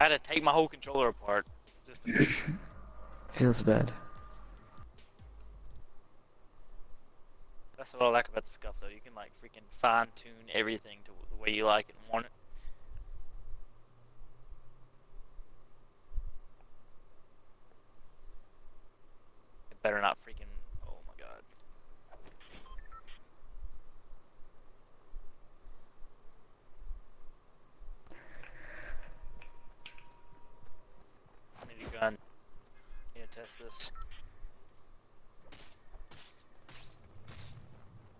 I had to take my whole controller apart. Just to... Feels bad. That's what I like about the SCUF, though. You can like freaking fine tune everything to the way you like it and want it. It better not freaking. Oh my god. I need a gun. Need to test this.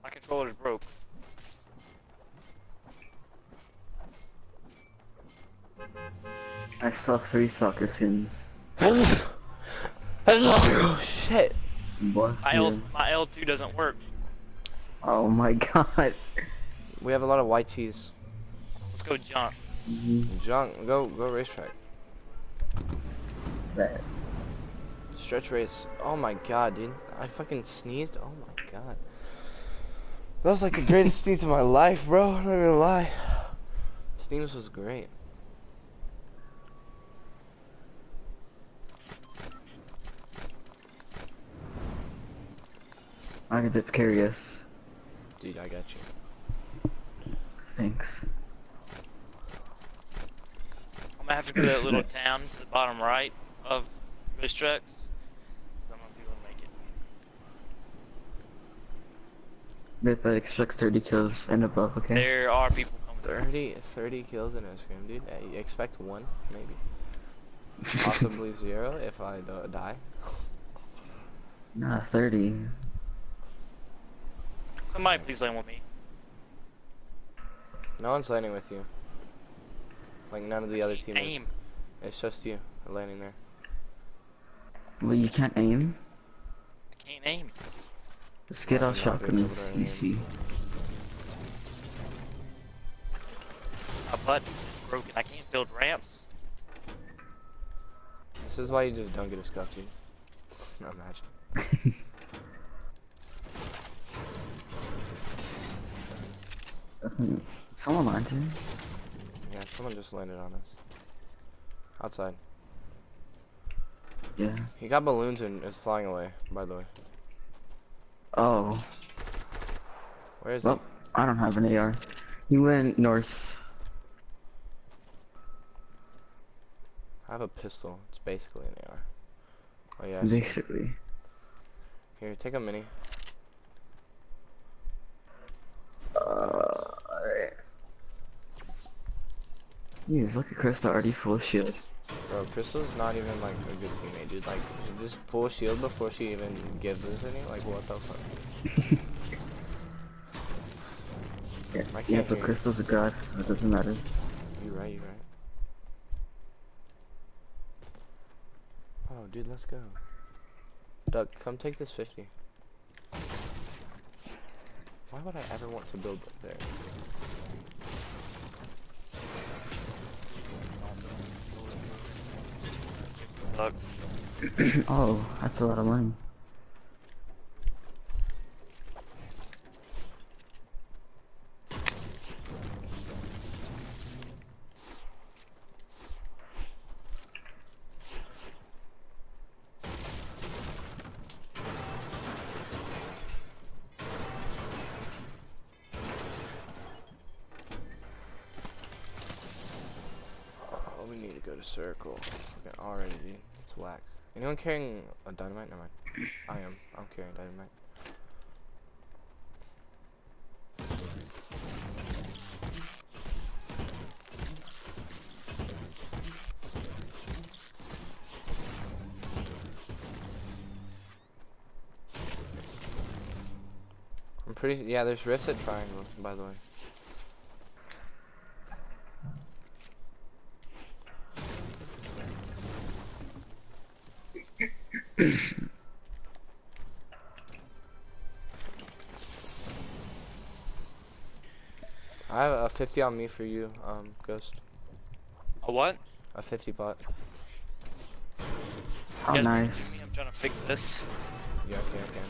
My controller's broke. I saw three soccer skins. oh shit. Bless My, L, my L2 doesn't work. Oh my god. We have a lot of white tees. Let's go jump. Mhm. Junk, go go racetrack. Bad. Stretch race. Oh my god, dude. I fucking sneezed. Oh my god. That was like the greatest sneeze of my life, bro. I'm not gonna lie. Sneeze was great. I'm a bit curious. Dude, I got you. Thanks. I'm gonna have to go to that little town to the bottom right of racetracks. I'm gonna be able to make it. Bit that expects 30 kills and above, okay? There are people coming. 30, 30 kills in a scrim, dude. Uh, I expect one, maybe. Possibly zero if I do die. Nah, 30. Somebody please land with me. No one's landing with you. Like none of the other teammates. Aim. It's just you landing there. Well, you can't aim. I can't aim. Let's get out Yeah, shotgun they're is able to aim. easy. My button's broken. I can't build ramps. This is why you just don't get a SCUF, dude. Imagine. Doesn't someone landed? Yeah, someone just landed on us. Outside. Yeah. He got balloons and is flying away, by the way. Oh. Where is Well, I don't have an AR. He went north. I have a pistol. It's basically an AR. Oh yeah. I see it. Basically. Here, take a mini. Uh, alright. Jeez, look at Krista already full shield. Bro, Crystal's not even like a good teammate, dude. Like, just pull shield before she even gives us any. Like, what the fuck? Yeah, yeah but. Crystal's a god, so it doesn't matter. You right, you right. Oh, dude, let's go. Doug, come take this 50. Why would I ever want to build there? Bugs. oh, that's a lot of money. Oh, we need to go to circle. Okay, already, It's whack. Anyone carrying a dynamite? Never mind. I am. I'm carrying dynamite. I'm pretty. Yeah, there's rifts at triangle, by the way. I have a 50 on me for you, um, Ghost. A what? A 50 pot. How You guys can nice. I'm trying to fix this. Yeah, okay, okay.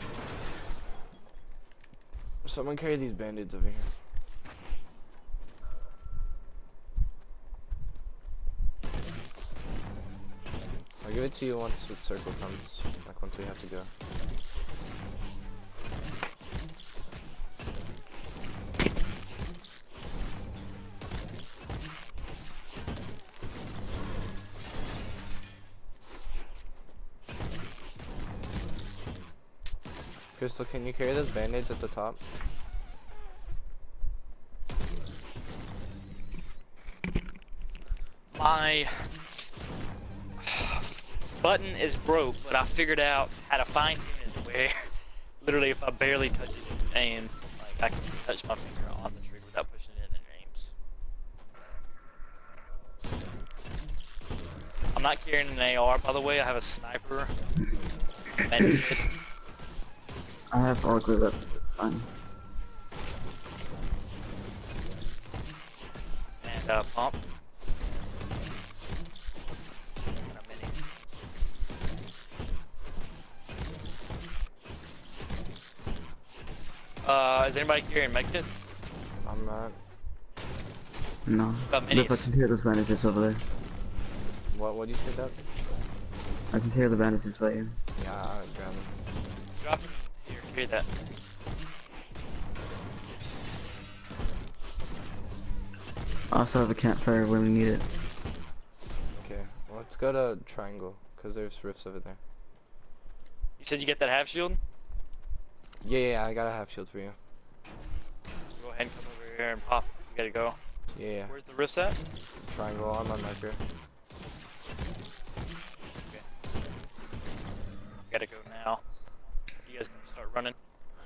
Someone carry these band-aids over here. I'll give it to you once the circle comes. Like once we have to go. Crystal, can you carry those band-aids at the top? My button is broke, but I figured out how to find it where literally if I barely touch it in aims, like I can touch my finger on the trigger without pushing it in aims. I'm not carrying an AR by the way, I have a sniper. I have all glued up. It's fine. and uh, pump. And a mini. Uh, is anybody carrying medkits? I'm not. No. Got Rip, I can hear those bandages over there. What? What do you say, Doug? I can hear the bandages right here. Yeah, I'll grab them. Drop it. Here, carry that. I also have a campfire when we need it. Okay, well, let's go to Triangle, because there's rifts over there. You said you get that half shield? Yeah, yeah, I got a half shield for you. Go ahead and come over here and pop. We gotta go. Yeah, yeah. Where's the rifts at? Triangle I'm on my marker. Gotta go now. You guys gonna start running?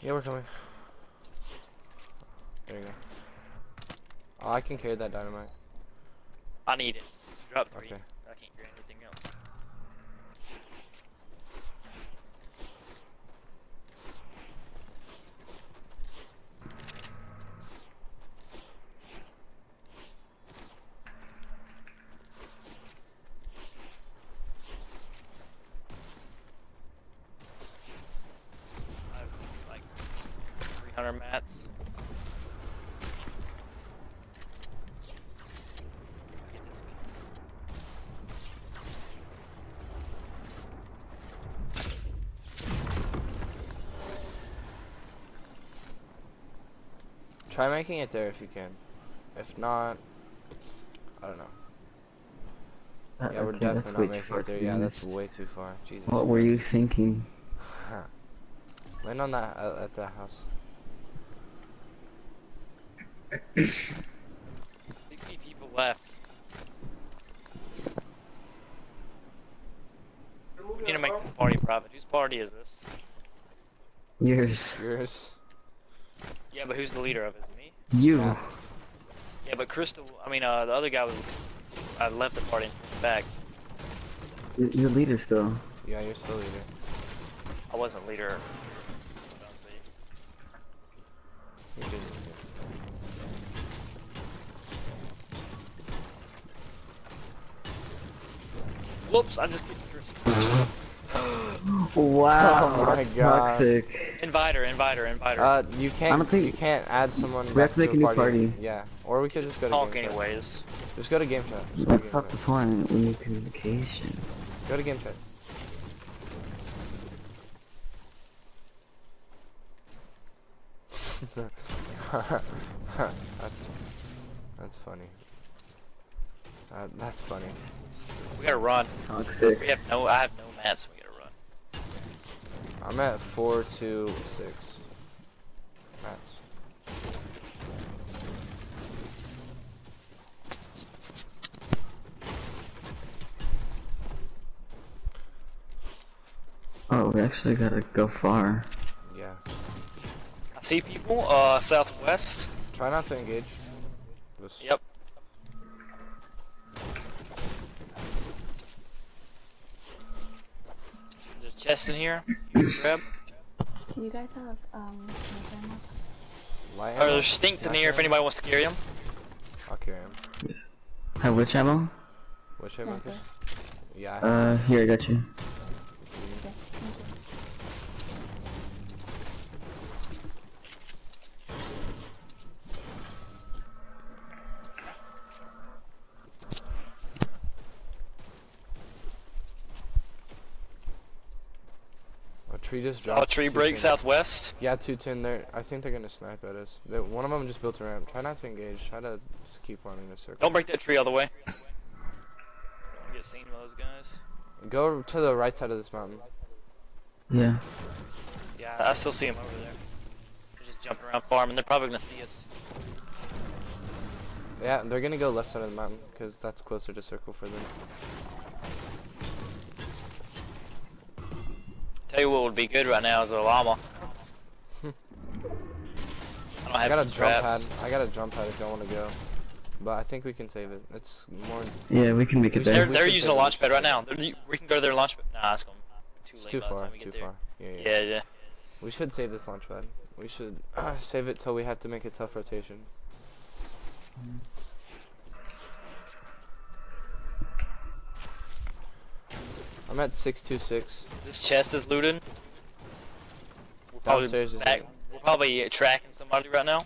Yeah, we're coming. There you go. Oh, I can carry that dynamite. I need it. Drop three. Okay. I can't carry anything else. I have like 300 mats. Get this Try making it there if you can. If not, it's, I don't know. Uh, Yeah, we're okay, that's definitely way not too making far it there. be Yeah, that's way too far. Jesus. What were you thinking? Land on that uh, at that house. 60 people left. We need to make this party private. Whose party is this? Yours. Yours. Yeah, but who's the leader of it? Is it me? You. Yeah. Yeah, but Crystal, I mean, uh, the other guy was, I left the party and came back. You're, you're leader still. Yeah, you're still leader. I wasn't leader. Honestly. You're good. Whoops, I just kicked Crystal. Wow, Oh my that's God. toxic. invite her, invite her, invite her. Uh, you can't. I don't think- you can't add someone. We have to make the a new party. Yeah, or we could just go to Talk game chat. anyways. Just go to game chat. Just That's not the point. We need communication. Go to game chat. that's that's funny. Uh, that's funny. We gotta run. Toxic. We have no, I have no mats, we gotta run. I'm at four two six. Mats. Oh, we actually gotta go far. Yeah. I see people, uh, southwest. Try not to engage. Just- Yep. There's a chest in here. You can grab. Do you guys have um sniper ammo? Light Or there's stinks in here if anybody wants to carry them. I'll carry him. Have which ammo? Which ammo? Sniper. Yeah. Uh, here, I got you. Okay, thank you. Tree just Saw a dropped. tree break southwest. Yeah, 210 there. I think they're gonna snipe at us. They, one of them just built a ramp. Try not to engage. Try to just keep running a circle. Don't break that tree all the way. Don't wanna get seen by those guys. Go to the right side of this mountain. Yeah. Yeah, I still see them over there. They're just jumping around farming. They're probably gonna see us. Yeah, they're gonna go left side of the mountain because that's closer to circle for them. You what would be good right now is a llama. I don't I have got a jump traps. pad. I got a jump pad if y'all want to go. But I think we can save it. It's more. Yeah, we can make it We They're, there. they're using a launch pad right now. They're, we can go to their launch pad. Nah, it's going too It's too far. Too there. far. Yeah, yeah. Yeah, yeah. We should save this launch pad. We should save it till we have to make a tough rotation. I'm at 626. This chest is looted. We're probably Downstairs is back. it? We're probably tracking somebody right now.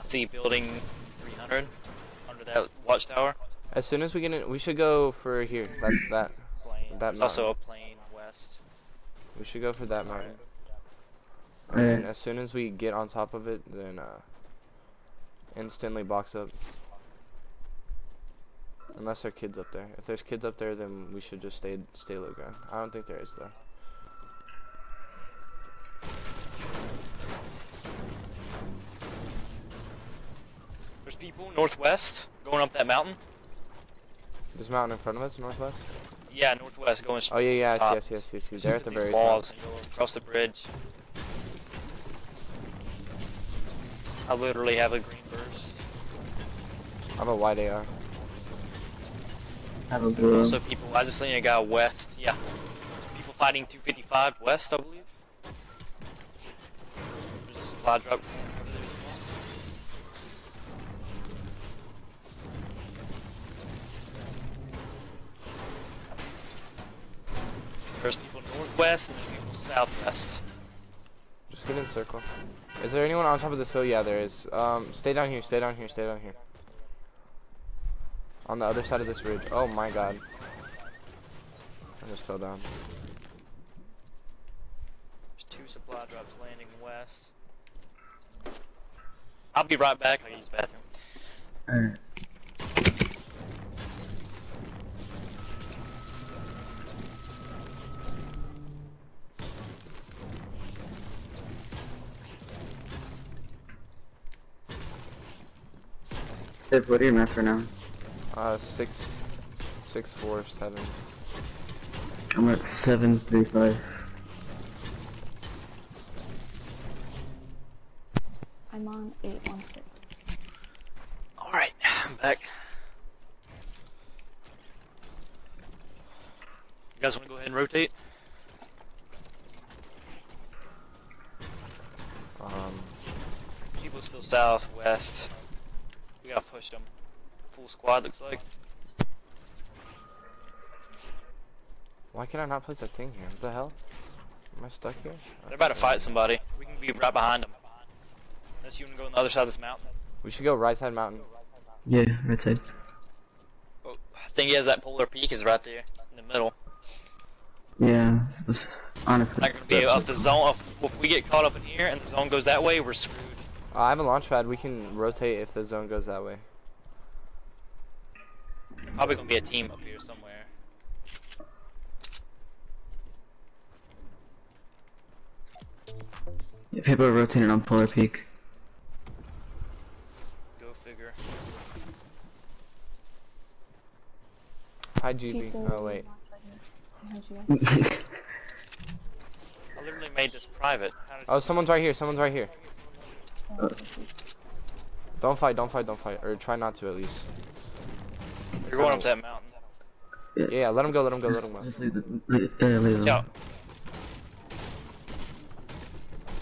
I see building 300 under that watchtower. As soon as we get in, we should go for here. That's that. Plane. That There's also a plane west. We should go for that mountain. And Alright. as soon as we get on top of it, then uh, instantly box up. Unless there are kids up there. If there's kids up there, then we should just stay stay low ground. I don't think there is though. There's people northwest going up that mountain. This mountain in front of us, northwest. Yeah, northwest going. Oh yeah, yeah, I top. see, I see, I see, I see. They're at the these very top. walls and go across the bridge. I literally have a green burst. I have a wide AR. Have a blue. Also, people. I just seen a guy west. Yeah, people fighting 255 west, I believe. There's a supply drop over there as well. There's people northwest and there's people southwest. Just get in circle. Is there anyone on top of this hill? Yeah, there is. Um, stay down here, stay down here, stay down here. On the other side of this ridge. Oh my god. I just fell down. There's two supply drops landing west. I'll be right back. I'll use the bathroom. Alright. Dave, what are you math for now? Uh, six, six, four, seven. I'm at seven three five. I'm on 816. Alright, I'm back. You guys want to go ahead and rotate? Um, People still southwest. We gotta push them. Full squad looks like. why can I not place that thing here? What the hell? Am I stuck here? They're about to fight somebody. We can be right behind them. Unless you want to go on the other side of this mountain. We should go right side mountain. Yeah, right side. Oh, I think he has that polar peak is right there in the middle. Yeah, it's just honestly. Not gonna be that's if the zone. If, if we get caught up in here and the zone goes that way, we're screwed. Uh, I have a launch pad. We can rotate if the zone goes that way. Probably gonna be a team up here somewhere. Yeah, people are rotating on Polar Peak. Go figure. Hi, GG. People Oh wait. I heard. I literally made this private. Oh, someone's right here. Someone's right here. Oh. Don't fight. Don't fight. Don't fight. Or try not to at least. You're going up that mountain? Yeah, yeah let him go. Let him go. Let him go. just leave the, leave, yeah, leave Watch them.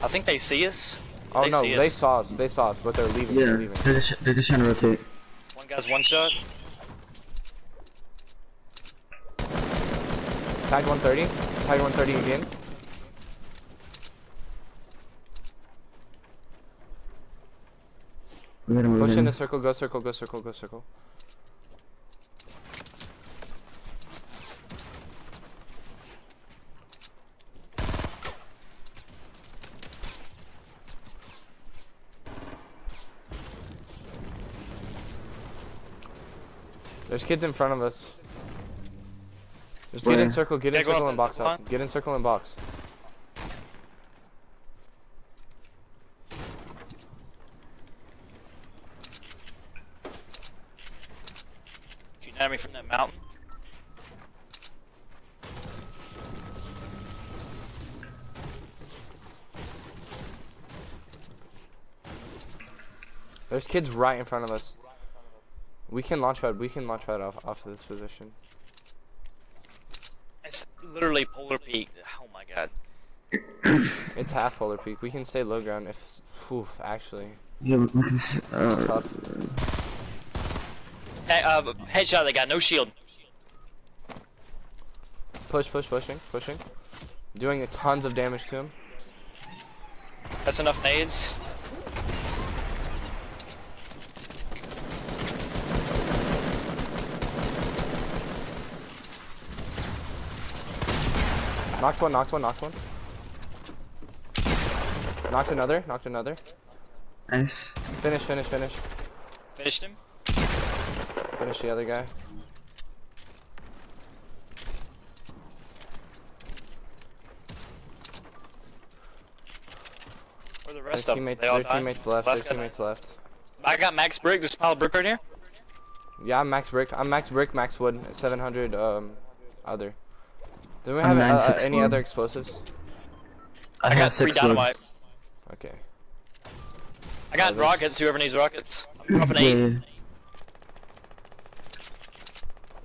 I think they see us. Oh They no, see they us. saw us. They saw us, but they're leaving. Yeah, They're leaving. they're just, they're just trying to rotate. One guy's one shot. Tag 130. Tag 130 again. We gotta move Push in. in a circle, go circle, go circle, go circle. There's kids in front of us. Just get in circle, get in Yeah, go up circle and box zip up. Get in circle and box. Shooting at me from that mountain. There's kids right in front of us. We can launch pad. We can launch pad off off of this position. It's literally Polar Peak. Oh my god. It's half polar peak. We can stay low ground if. s- Oof, actually, Yeah, we can s- it's uh, tough. Hey, uh, headshot They got no shield. Push, push, pushing, pushing. Doing tons of damage to him. That's enough nades. Knocked one, knocked one, knocked one. Knocked another, knocked another. nice. Finish, finish, finish. Finished him. Finish the other guy. Where the Their rest of them? teammates, They their teammates left. Last Their teammates died. left. I got max brick. There's a pile of brick right here. Yeah, I'm max brick. I'm max brick, max wood. 700 um other. Do we I'm have uh, uh, 961. any other explosives? I, got have three dynamite. woods. Okay. I got Oh, rockets. Whoever needs rockets. I'm dropping Yeah, eight. yeah.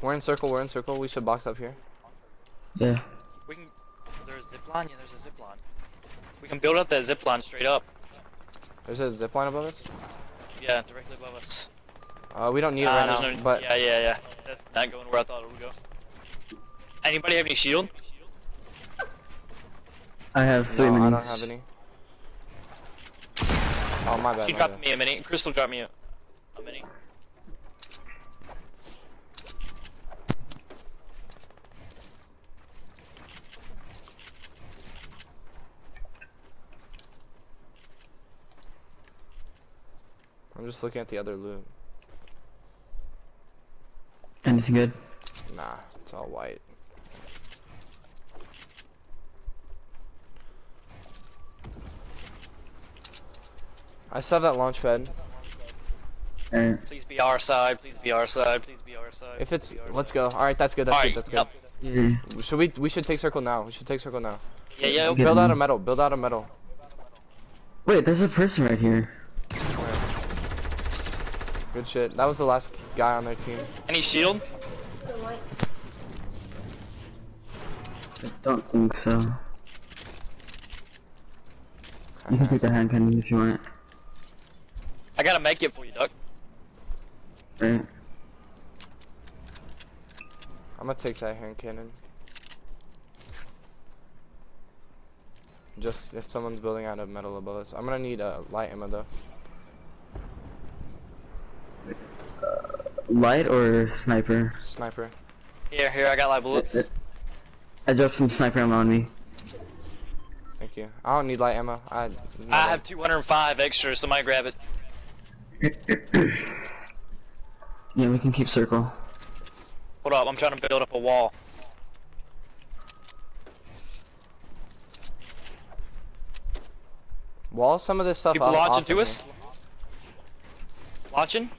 We're in circle. We're in circle. We should box up here. yeah. We can. Is there a zip line? Yeah, there's a zip line. We can build up that zip line straight up. There's a zip line above us. Yeah, directly above us. Uh, we don't need it Ah, right now, no- but yeah, yeah, yeah. That's not going where I thought it would go. Anybody have any shield? I have three no, I don't have any. Oh my bad. She my dropped bad. me a mini. Crystal dropped me a, a mini. I'm just looking at the other loot. Anything good? Nah, it's all white. I still have that launch pad. Alright. Please be our side. Please be our side. Please be our side. If it's, please be our let's go. All right, that's good. That's Alright, good. That's yep. Yeah. good. Should we? We should take circle now. We should take circle now. Yeah, yeah. Okay. Build out a metal. Build out a metal. Wait, there's a person right here. Good shit. That was the last guy on their team. Any shield? I don't think so. You can take the hand cannon if you want. I gotta make it for you, Duck. Right? Mm. I'm gonna take that hand cannon. Just if someone's building out of metal above us. I'm gonna need a uh, light ammo though. Uh, light or sniper? Sniper. Here, here. I got light bullets. Uh, uh, I dropped some sniper ammo on me. Thank you. I don't need light ammo. I. need I have 205 extra. Somebody grab it. Yeah, we can keep circle. Hold up. I'm trying to build up a wall. Wall some of this stuff People off- launching to us. me. Launching.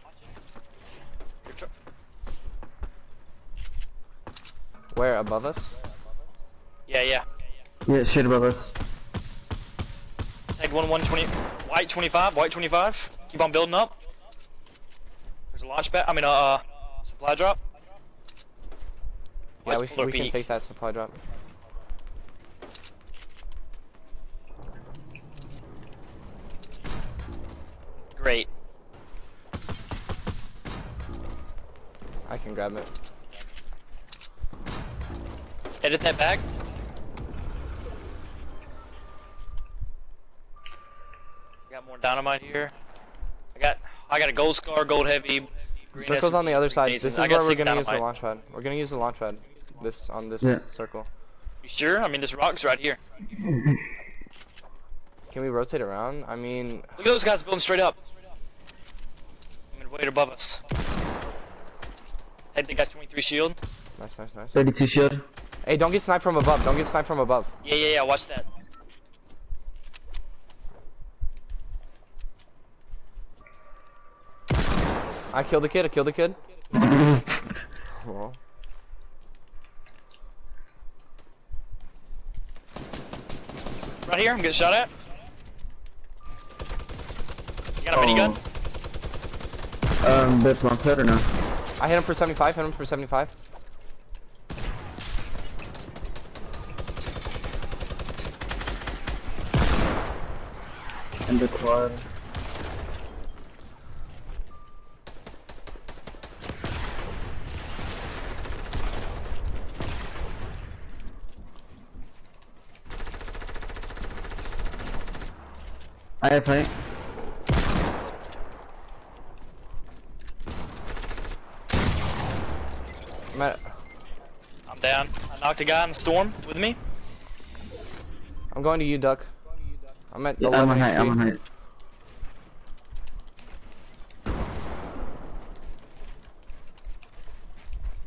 Where above us? yeah, yeah. Yeah, straight above us. Tag one 120. White 25. White 25. Keep on building up. There's a launch pad. I mean, uh, uh supply drop. Yeah, we, we can take that supply drop. Great. I can grab it. Edit that back. Got more dynamite here. I got. A gold scar, gold heavy. green Circle's on the other side. Mason. This is I where we're gonna use the launch pad. We're gonna use the launch pad. This on this Yeah. circle. You sure? I mean, this rock's right here. Can we rotate around? I mean, Look at those guys building straight up. I mean, right above us. Hey, they got 23 shield. nice, nice, nice. 32 shield. Hey, don't get sniped from above. Don't get sniped from above. Yeah, yeah, yeah. Watch that. I killed the kid. I killed the kid. Well, Right here. I'm getting shot at. You got a minigun? Um, bit long pad or no? I hit him for 75. Hit him for 75. And the quad. I have height. I'm at, I'm down. I knocked a guy in the storm with me. I'm going to you, Duck. I'm at Yeah, 11 I'm on height, I'm on height.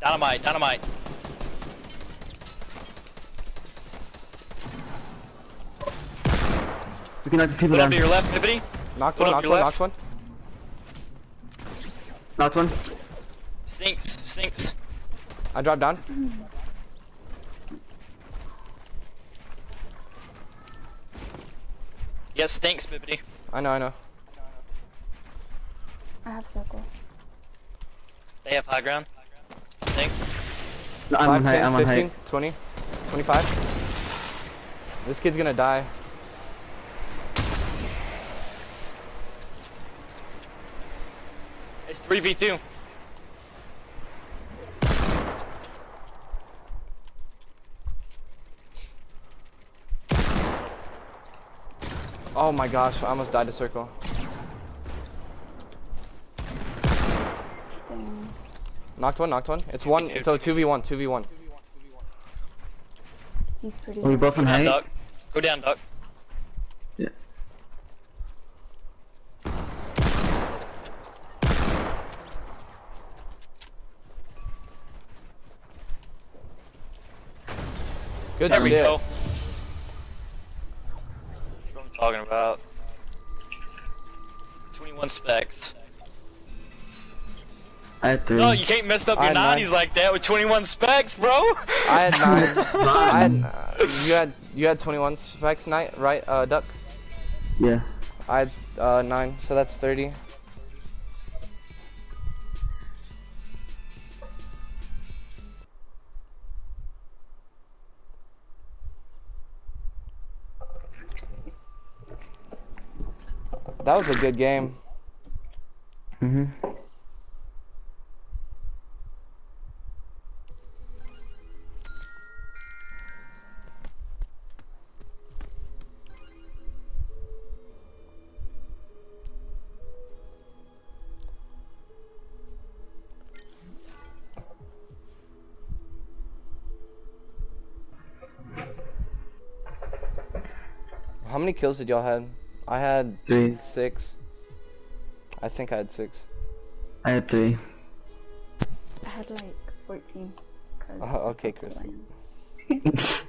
Dynamite, dynamite. We can knock the people down. to your left, Pippity. Knocked one, knocked one, knocked one. Knocked one. Stinks, stinks. I dropped down. Yes, stinks, Pippity. I know, I know. I have circle. They have high ground. Stink. No, I'm on 5, height, 10, I'm on 15, height. 20, 25. This kid's gonna die. It's 3v2. Oh my gosh, I almost died to circle. Damn. Knocked one, knocked one. It's one, it's a 2v1, 2v1. He's pretty. Are we both Go on down, height? Duck. Go down, Duck. Good There we go. That's what I'm talking about. 21 specs. I had three. No, you can't mess up I your had nine. 90s like that with 21 specs, bro. I had nine. I had, uh, you had, you had 21 specs night, right, uh, Duck? Yeah. I had, uh, nine, so that's 30. Was a good game. Mm-hmm. How many kills did y'all had? I had Three. six. I think I had six. I had three. I had like 14. 'cause Oh, okay, of course I Christy. am.